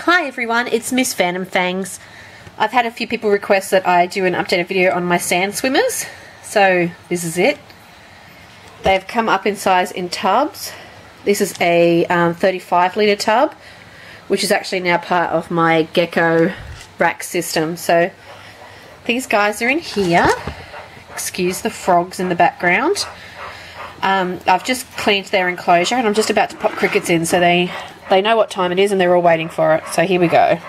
Hi everyone, it's Miss Phantom Fangs. I've had a few people request that I do an updated video on my sand swimmers, so this is it. They've come up in size in tubs. This is a um, 35 litre tub, which is actually now part of my gecko rack system. So these guys are in here. Excuse the frogs in the background. Um, I've just cleaned their enclosure and I'm just about to pop crickets in so they, they know what time it is and they're all waiting for it. So here we go.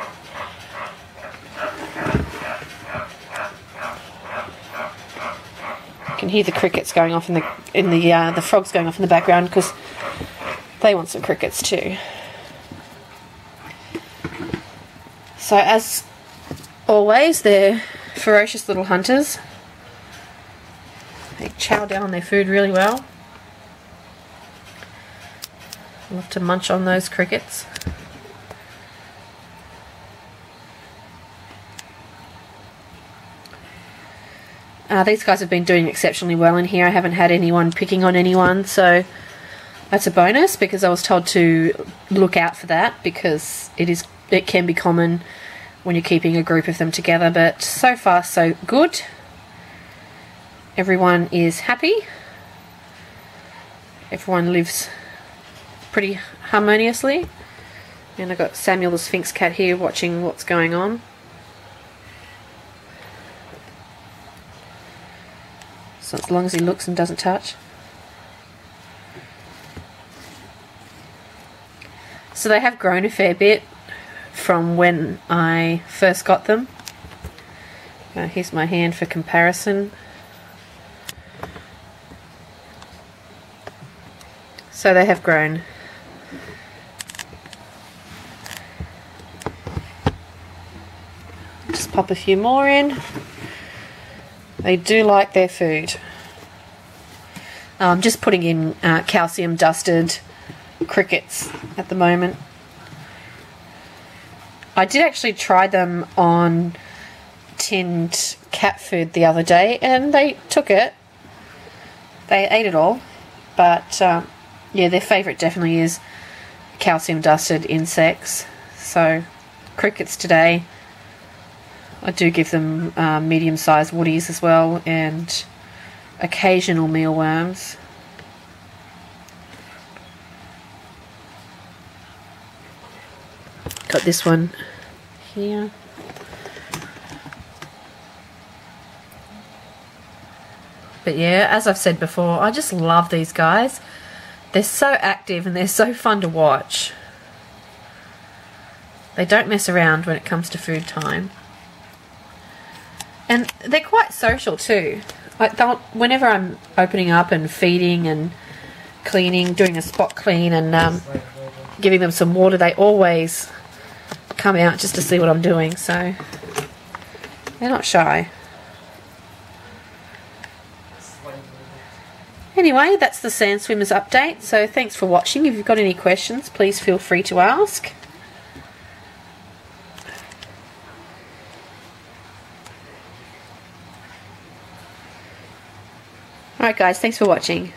You can hear the crickets going off in the in the uh, the frogs going off in the background because they want some crickets too. So as always, they're ferocious little hunters. They chow down their food really well. Love to munch on those crickets. Uh, these guys have been doing exceptionally well in here. I haven't had anyone picking on anyone, so that's a bonus because I was told to look out for that because it is it can be common when you're keeping a group of them together. But so far, so good. Everyone is happy. Everyone lives pretty harmoniously. And I've got Samuel the Sphynx cat here watching what's going on. So as long as he looks and doesn't touch. So they have grown a fair bit from when I first got them. Uh, here's my hand for comparison. So they have grown. Just pop a few more in. They do like their food. I'm just putting in uh, calcium dusted crickets at the moment. I did actually try them on tinned cat food the other day and they took it. They ate it all. But um, yeah, their favourite definitely is calcium dusted insects. So, crickets today. I do give them uh, medium sized woodies as well and occasional mealworms. Got this one here. But yeah, as I've said before, I just love these guys. They're so active and they're so fun to watch. They don't mess around when it comes to food time. And they're quite social too. Like whenever I'm opening up and feeding and cleaning, doing a spot clean and um, giving them some water, they always come out just to see what I'm doing. So they're not shy. Anyway, that's the Sand Swimmers update. So thanks for watching. If you've got any questions, please feel free to ask. Alright guys, thanks for watching.